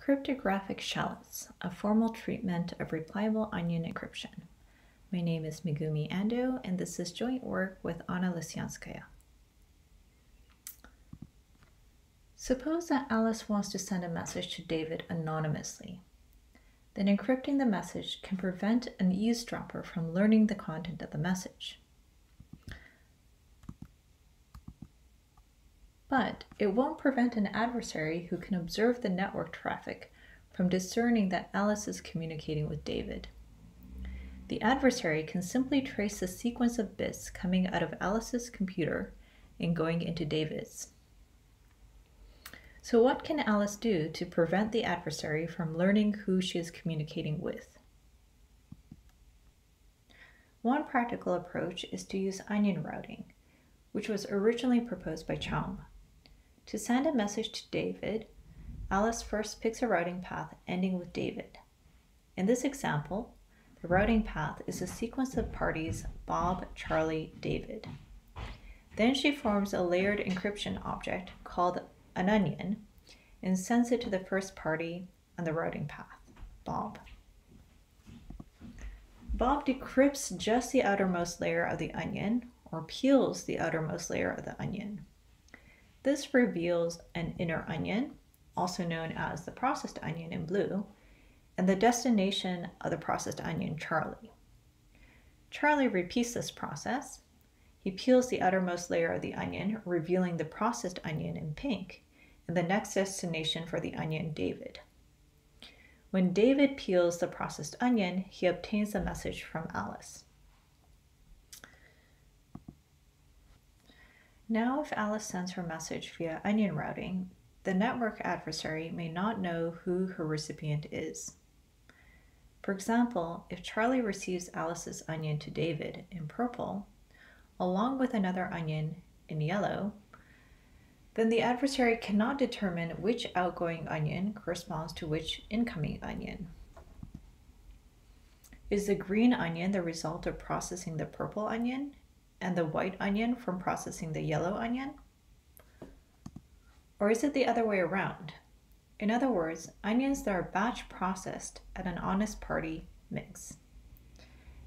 Cryptographic shallots, a formal treatment of repliable onion encryption. My name is Megumi Ando, and this is joint work with Anna Lysyanskaya. Suppose that Alice wants to send a message to David anonymously. Then encrypting the message can prevent an eavesdropper from learning the content of the message. But it won't prevent an adversary who can observe the network traffic from discerning that Alice is communicating with David. The adversary can simply trace the sequence of bits coming out of Alice's computer and going into David's. So, what can Alice do to prevent the adversary from learning who she is communicating with? One practical approach is to use onion routing, which was originally proposed by Chaum. To send a message to David, Alice first picks a routing path ending with David. In this example, the routing path is a sequence of parties Bob, Charlie, David. Then she forms a layered encryption object called an onion and sends it to the first party on the routing path, Bob. Bob decrypts just the outermost layer of the onion or peels the outermost layer of the onion. This reveals an inner onion, also known as the processed onion in blue, and the destination of the processed onion, Charlie. Charlie repeats this process. He peels the outermost layer of the onion, revealing the processed onion in pink, and the next destination for the onion, David. When David peels the processed onion, he obtains a message from Alice. Now, if Alice sends her message via onion routing, the network adversary may not know who her recipient is. For example, if Charlie receives Alice's onion to David in purple, along with another onion in yellow, then the adversary cannot determine which outgoing onion corresponds to which incoming onion. Is the green onion the result of processing the purple onion and the white onion from processing the yellow onion? Or is it the other way around? In other words, onions that are batch processed at an honest party mix.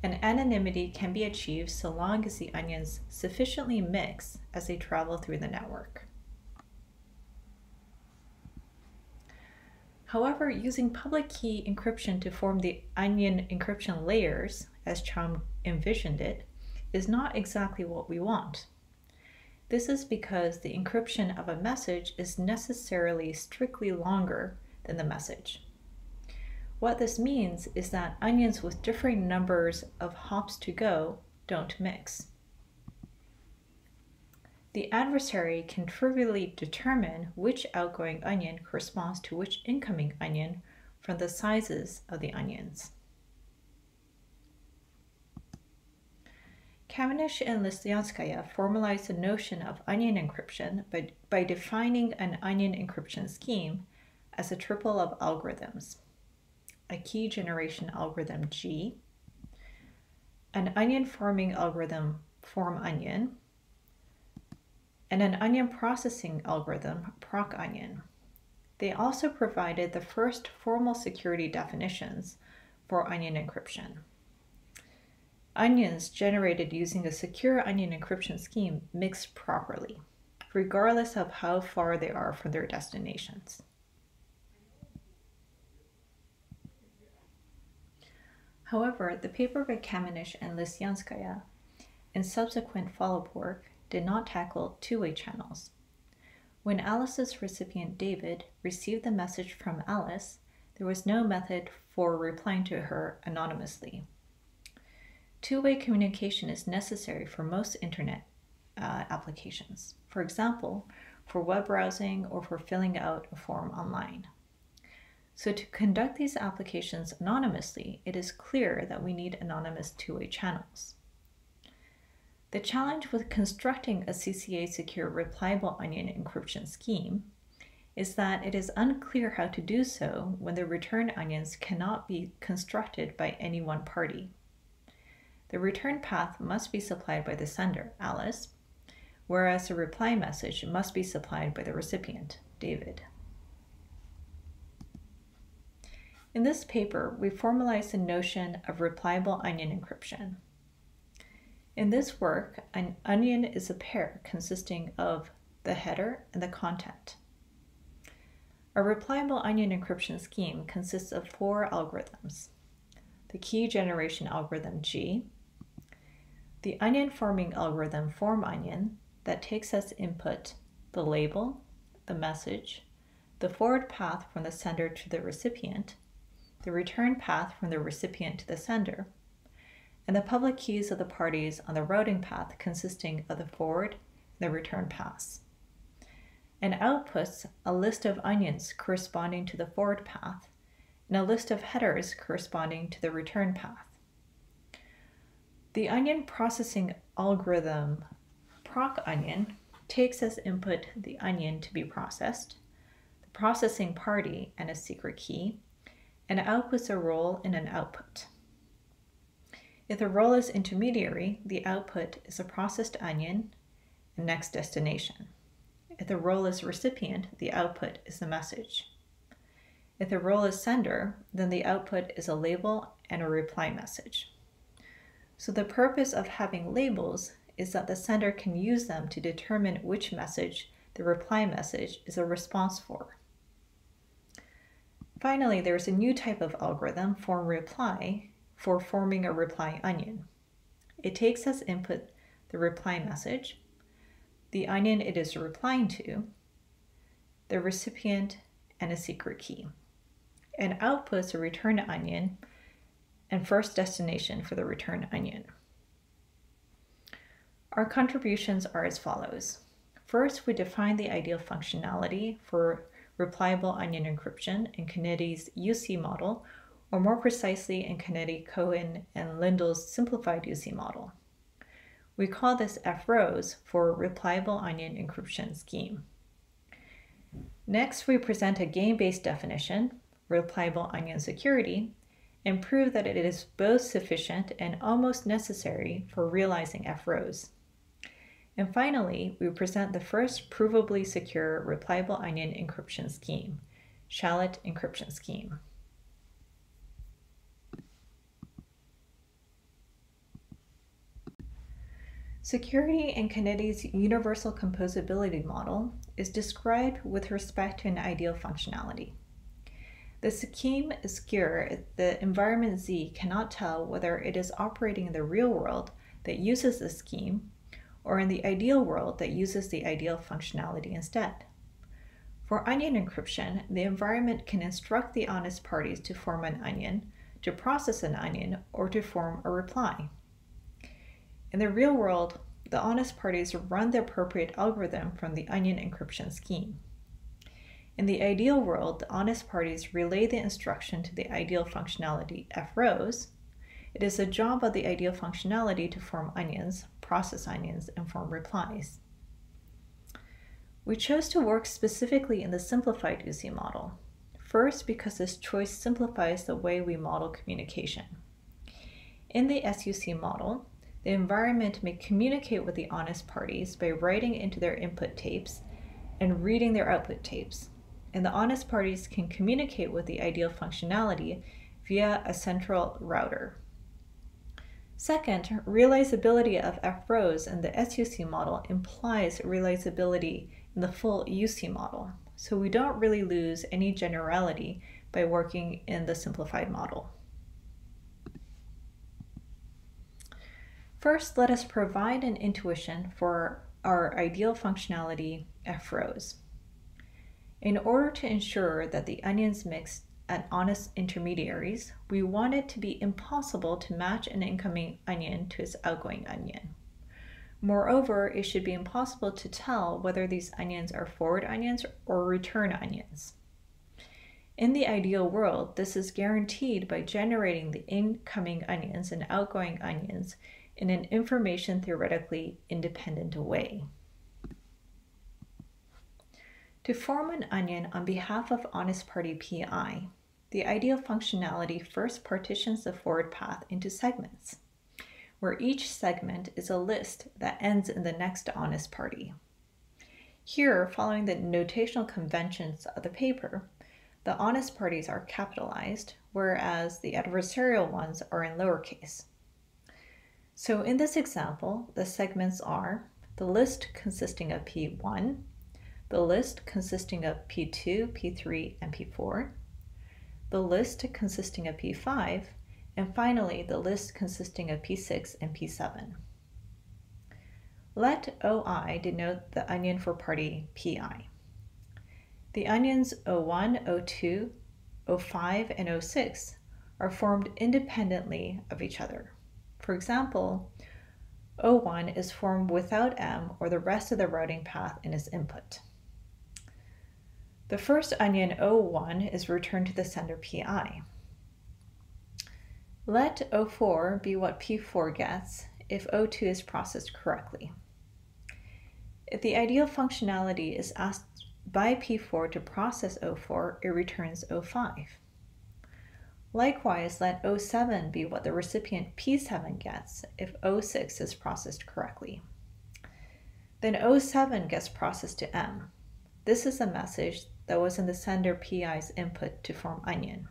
And anonymity can be achieved so long as the onions sufficiently mix as they travel through the network. However, using public key encryption to form the onion encryption layers, as Chaum envisioned it, is not exactly what we want. This is because the encryption of a message is necessarily strictly longer than the message. What this means is that onions with differing numbers of hops to go don't mix. The adversary can trivially determine which outgoing onion corresponds to which incoming onion from the sizes of the onions. Camenisch and Lysyanskaya formalized the notion of onion encryption by, by defining an onion encryption scheme as a triple of algorithms a key generation algorithm G, an onion forming algorithm form onion, and an onion processing algorithm proc onion. They also provided the first formal security definitions for onion encryption. Onions generated using a secure onion encryption scheme mix properly, regardless of how far they are from their destinations. However, the paper by Camenisch and Lysyanskaya and subsequent follow-up work did not tackle two-way channels. When Alice's recipient David received the message from Alice, there was no method for replying to her anonymously. Two-way communication is necessary for most internet uh, applications. For example, for web browsing or for filling out a form online. So to conduct these applications anonymously, it is clear that we need anonymous two-way channels. The challenge with constructing a CCA secure repliable onion encryption scheme is that it is unclear how to do so when the return onions cannot be constructed by any one party. The return path must be supplied by the sender, Alice, whereas the reply message must be supplied by the recipient, David. In this paper, we formalize the notion of repliable onion encryption. In this work, an onion is a pair consisting of the header and the content. A repliable onion encryption scheme consists of four algorithms. The key generation algorithm G, the onion forming algorithm form onion that takes as input the label, the message, the forward path from the sender to the recipient, the return path from the recipient to the sender, and the public keys of the parties on the routing path consisting of the forward and the return paths. And outputs a list of onions corresponding to the forward path and a list of headers corresponding to the return path. The onion processing algorithm proc onion takes as input the onion to be processed, the processing party and a secret key, and outputs a role and an output. If the role is intermediary, the output is a processed onion and next destination. If the role is recipient, the output is the message. If the role is sender, then the output is a label and a reply message. So the purpose of having labels is that the sender can use them to determine which message the reply message is a response for. Finally, there is a new type of algorithm, form reply, for forming a reply onion. It takes as input the reply message, the onion it is replying to, the recipient, and a secret key, and outputs a return onion and first destination for the return onion. Our contributions are as follows. First, we define the ideal functionality for repliable onion encryption in Canetti's UC model, or more precisely in Canetti, Cohen, and Lindell's simplified UC model. We call this FROSE for Repliable Onion Encryption Scheme. Next, we present a game-based definition, repliable onion security, and prove that it is both sufficient and almost necessary for realizing FROSE. And finally, we present the first provably secure repliable onion encryption scheme, Shallot Encryption Scheme. Security in Canetti's universal composability model is described with respect to an ideal functionality. The scheme is secure the environment Z cannot tell whether it is operating in the real world that uses the scheme or in the ideal world that uses the ideal functionality instead. For onion encryption, the environment can instruct the honest parties to form an onion, to process an onion, or to form a reply. In the real world, the honest parties run the appropriate algorithm from the onion encryption scheme. In the ideal world, the honest parties relay the instruction to the ideal functionality F FROSE. It is the job of the ideal functionality to form onions, process onions, and form replies. We chose to work specifically in the simplified UC model. First, because this choice simplifies the way we model communication. In the SUC model, the environment may communicate with the honest parties by writing into their input tapes and reading their output tapes. And the honest parties can communicate with the ideal functionality via a central router. Second, realizability of FROSE in the SUC model implies realizability in the full UC model, so we don't really lose any generality by working in the simplified model. First, let us provide an intuition for our ideal functionality FROSE. In order to ensure that the onions mix at honest intermediaries, we want it to be impossible to match an incoming onion to its outgoing onion. Moreover, it should be impossible to tell whether these onions are forward onions or return onions. In the ideal world, this is guaranteed by generating the incoming onions and outgoing onions in an information theoretically independent way. To form an onion on behalf of Honest Party PI, the ideal functionality first partitions the forward path into segments, where each segment is a list that ends in the next honest party. Here, following the notational conventions of the paper, the honest parties are capitalized, whereas the adversarial ones are in lowercase. So in this example, the segments are the list consisting of P1, the list consisting of P2, P3, and P4, the list consisting of P5, and finally the list consisting of P6 and P7. Let OI denote the onion for party PI. The onions O1, O2, O5, and O6 are formed independently of each other. For example, O1 is formed without M or the rest of the routing path in its input. The first onion O1 is returned to the sender PI. Let O4 be what P4 gets if O2 is processed correctly. If the ideal functionality is asked by P4 to process O4, it returns O5. Likewise, let O7 be what the recipient P7 gets if O6 is processed correctly. Then O7 gets processed to M. This is a message that was in the sender PI's input to form onion.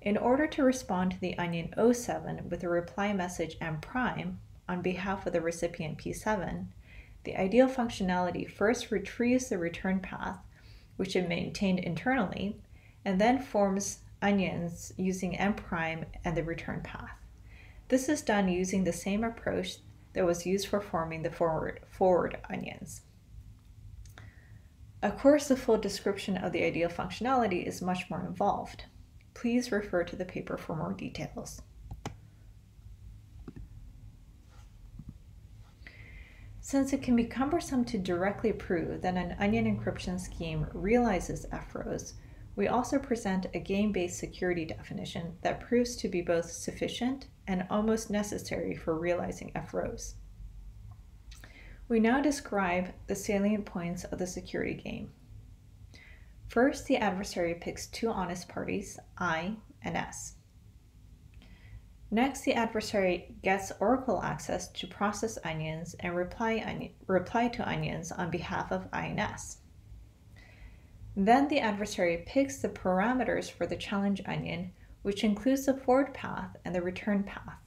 In order to respond to the onion O7 with a reply message M prime on behalf of the recipient P7, the ideal functionality first retrieves the return path, which it maintained internally, and then forms onions using M prime and the return path. This is done using the same approach that was used for forming the forward, forward onions. Of course, the full description of the ideal functionality is much more involved. Please refer to the paper for more details. Since it can be cumbersome to directly prove that an onion encryption scheme realizes FROWS, we also present a game-based security definition that proves to be both sufficient and almost necessary for realizing FROWS. We now describe the salient points of the security game. First, the adversary picks two honest parties, I and S. Next, the adversary gets Oracle access to process onions and reply, reply to onions on behalf of INS. Then the adversary picks the parameters for the challenge onion, which includes the forward path and the return path.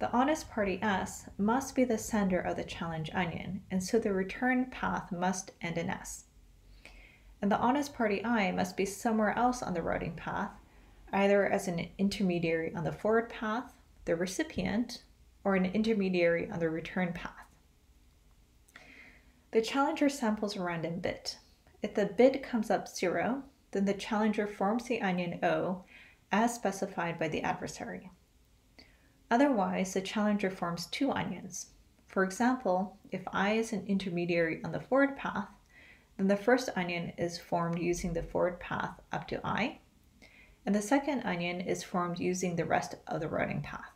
The honest party S must be the sender of the challenge onion, and so the return path must end in S. And the honest party I must be somewhere else on the routing path, either as an intermediary on the forward path, the recipient, or an intermediary on the return path. The challenger samples a random bit. If the bit comes up zero, then the challenger forms the onion O as specified by the adversary. Otherwise, the challenger forms two onions. For example, if I is an intermediary on the forward path, then the first onion is formed using the forward path up to I, and the second onion is formed using the rest of the routing path.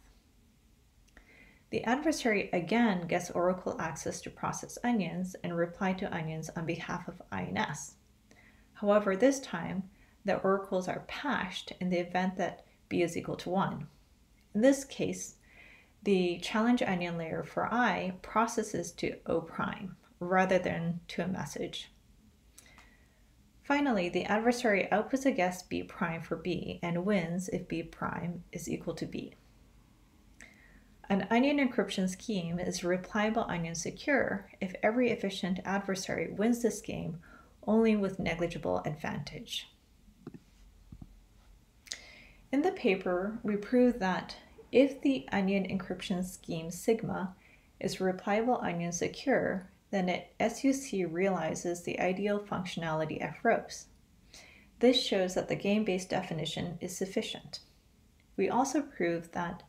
The adversary again gets Oracle access to process onions and reply to onions on behalf of INS. However, this time, the oracles are patched in the event that b is equal to 1. In this case, the challenge onion layer for i processes to O prime rather than to a message. Finally, the adversary outputs a guess b prime for b and wins if b prime is equal to b. An onion encryption scheme is repliable onion secure if every efficient adversary wins this game only with negligible advantage. In the paper, we prove that if the onion encryption scheme sigma is repliable onion secure, then it SUC realizes the ideal functionality f FROWS. This shows that the game-based definition is sufficient. We also prove that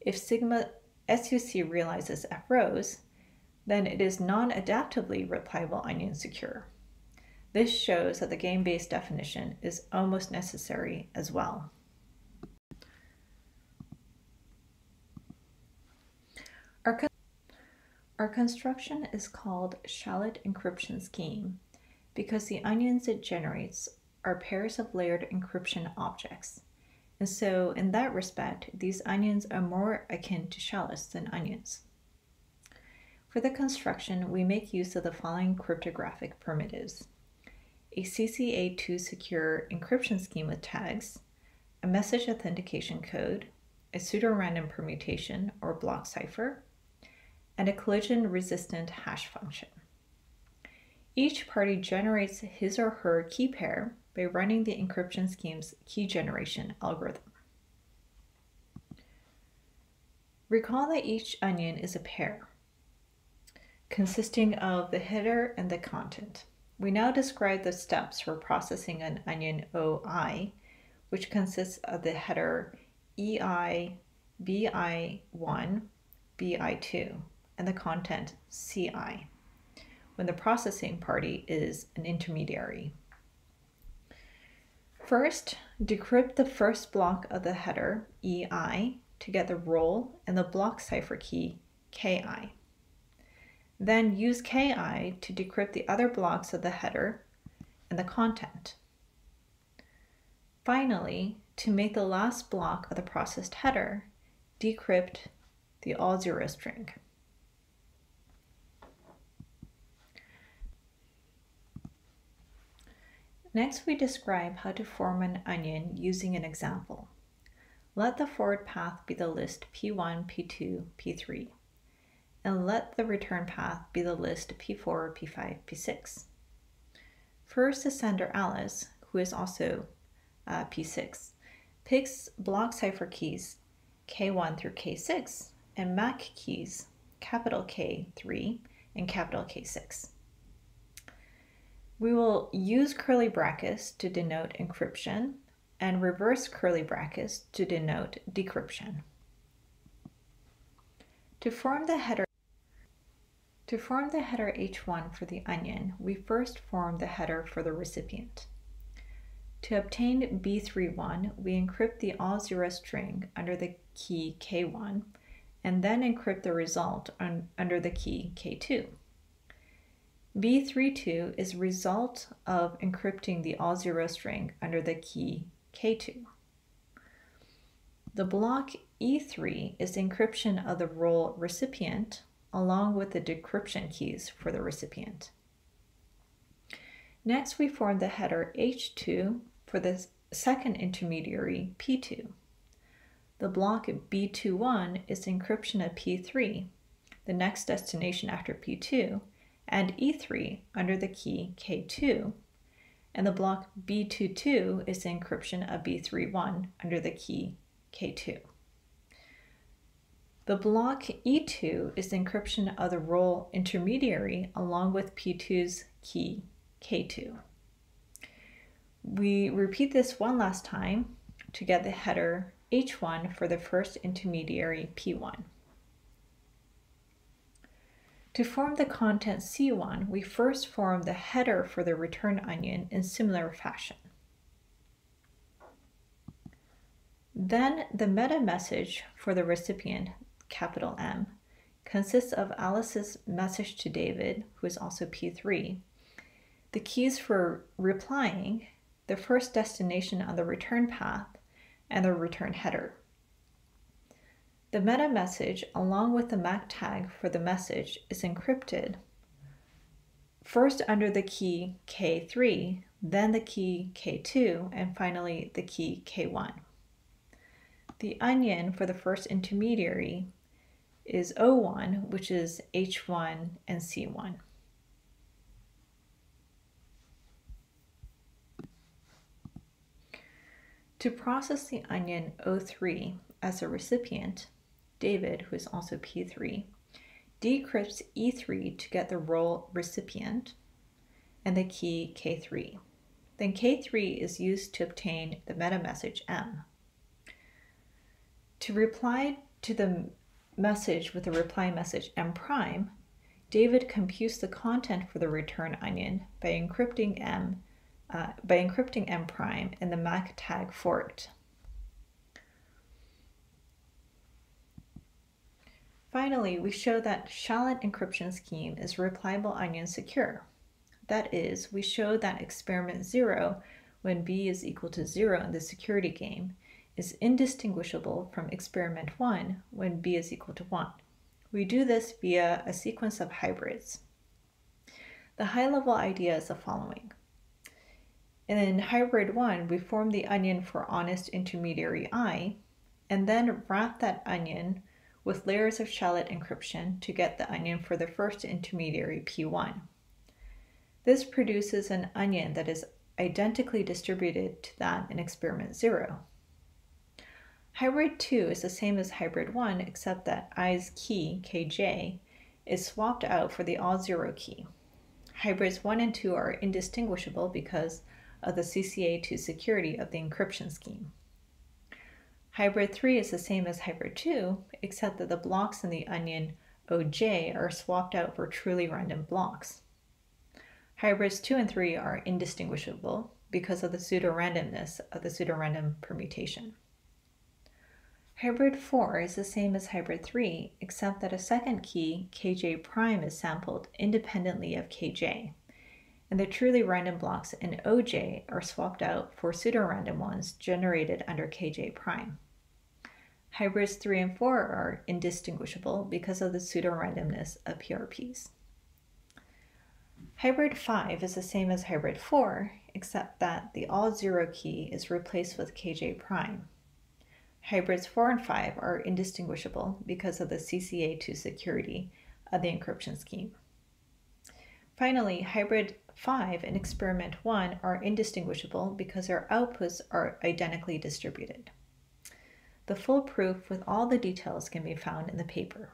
if sigma SUC realizes f FROWS, then it is non-adaptively repliable onion secure. This shows that the game-based definition is almost necessary as well. Our our construction is called shallot encryption scheme because the onions it generates are pairs of layered encryption objects. And so in that respect, these onions are more akin to shallots than onions. For the construction, we make use of the following cryptographic primitives. a CCA2 secure encryption scheme with tags, a message authentication code, a pseudo-random permutation or block cipher, and a collision-resistant hash function. Each party generates his or her key pair by running the encryption scheme's key generation algorithm. Recall that each onion is a pair consisting of the header and the content. We now describe the steps for processing an onion OI, which consists of the header EI, BI1, BI2, and the content CI, when the processing party is an intermediary. First, decrypt the first block of the header EI to get the role and the block cipher key KI. Then use KI to decrypt the other blocks of the header and the content. Finally, to make the last block of the processed header, decrypt the all zero string. Next, we describe how to form an onion using an example. Let the forward path be the list P1, P2, P3 and let the return path be the list P4, P5, P6. First, the sender Alice, who is also uh, P6, picks block cipher keys K1 through K6 and MAC keys capital K3 and capital K6. We will use curly brackets to denote encryption and reverse curly brackets to denote decryption. To form the header to form the header H1 for the onion, we first form the header for the recipient. To obtain B31, we encrypt the all zero string under the key K1 and then encrypt the result un under the key K2. B32 is result of encrypting the all zero string under the key K2. The block E3 is encryption of the role recipient along with the decryption keys for the recipient. Next, we form the header H2 for the second intermediary P2. The block B21 is encryption of P3, the next destination after P2, and E3 under the key K2, and the block B22 is the encryption of B31 under the key K2. The block E2 is the encryption of the role intermediary along with P2's key K2. We repeat this one last time to get the header H1 for the first intermediary P1. To form the content C1, we first form the header for the return onion in similar fashion. Then the meta message for the recipient capital M, consists of Alice's message to David, who is also P3, the keys for replying, the first destination on the return path, and the return header. The meta message, along with the MAC tag for the message, is encrypted first under the key K3, then the key K2, and finally the key K1. The onion for the first intermediary is O1, which is H1 and C1. To process the onion O3 as a recipient, David, who is also P3, decrypts E3 to get the role recipient and the key K3. Then K3 is used to obtain the meta message M. To reply to the message with a reply message M prime, David computes the content for the return onion by encrypting M uh, by encrypting M prime in the MAC tag for it. Finally, we show that Shallot encryption scheme is repliable onion secure. That is, we show that experiment 0, when b is equal to 0 in the security game, is indistinguishable from experiment 1 when b is equal to 1. We do this via a sequence of hybrids. The high-level idea is the following. In hybrid one, we form the onion for honest intermediary I, and then wrap that onion with layers of shallot encryption to get the onion for the first intermediary P1. This produces an onion that is identically distributed to that in experiment 0. Hybrid 2 is the same as hybrid 1 except that i's key, kj, is swapped out for the all zero key. Hybrids 1 and 2 are indistinguishable because of the CCA2 security of the encryption scheme. Hybrid 3 is the same as hybrid 2, except that the blocks in the onion OJ are swapped out for truly random blocks. Hybrids 2 and 3 are indistinguishable because of the pseudo-randomness of the pseudo-random permutation. Hybrid 4 is the same as hybrid 3, except that a second key, kj prime, is sampled independently of kj, and the truly random blocks in oj are swapped out for pseudo-random ones generated under kj prime. Hybrids 3 and 4 are indistinguishable because of the pseudo-randomness of PRPs. Hybrid 5 is the same as hybrid 4, except that the all zero key is replaced with kj prime. Hybrids 4 and 5 are indistinguishable because of the CCA2 security of the encryption scheme. Finally, hybrid 5 and experiment 1 are indistinguishable because their outputs are identically distributed. The full proof with all the details can be found in the paper.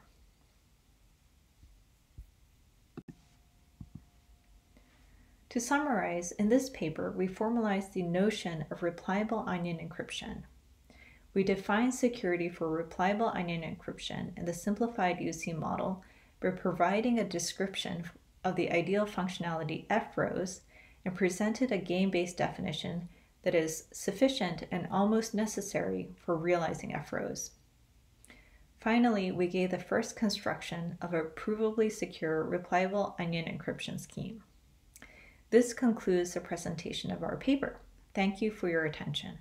To summarize, in this paper, we formalized the notion of repliable onion encryption. We define security for repliable onion encryption in the simplified UC model by providing a description of the ideal functionality F rows and presented a game-based definition that is sufficient and almost necessary for realizing F rows. Finally, we gave the first construction of a provably secure repliable onion encryption scheme. This concludes the presentation of our paper. Thank you for your attention.